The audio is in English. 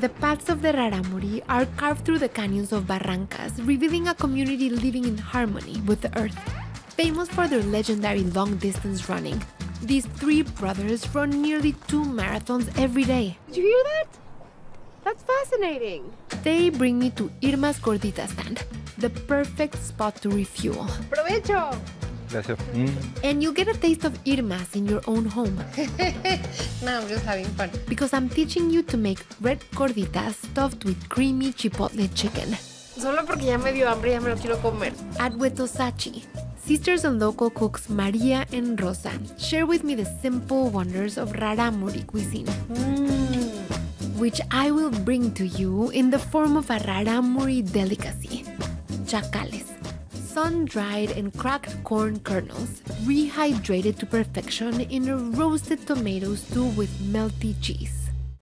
The paths of the Raramuri are carved through the canyons of Barrancas, revealing a community living in harmony with the earth. Famous for their legendary long distance running, these three brothers run nearly two marathons every day. Did you hear that? That's fascinating. They bring me to Irma's Gordita stand, the perfect spot to refuel. ¡Provecho! Gracias. Mm. And you'll get a taste of Irma's in your own home. no, I'm just having fun. Because I'm teaching you to make red gorditas stuffed with creamy chipotle chicken. Solo porque ya me dio hambre, ya me lo quiero comer. At Huetosachi, sisters and local cooks Maria and Rosa share with me the simple wonders of Raramuri cuisine. Which I will bring to you in the form of a Raramuri delicacy, chacales. Sun-dried and cracked corn kernels, rehydrated to perfection in a roasted tomato stew with melty cheese.